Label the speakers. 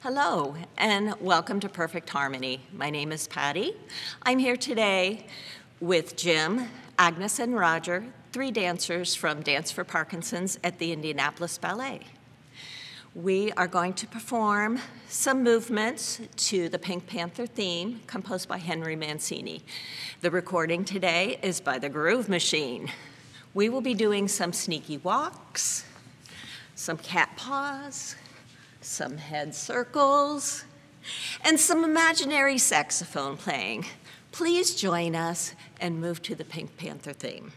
Speaker 1: Hello, and welcome to Perfect Harmony. My name is Patty. I'm here today with Jim, Agnes, and Roger, three dancers from Dance for Parkinson's at the Indianapolis Ballet. We are going to perform some movements to the Pink Panther theme composed by Henry Mancini. The recording today is by the Groove Machine. We will be doing some sneaky walks, some cat paws, some head circles, and some imaginary saxophone playing. Please join us and move to the Pink Panther theme.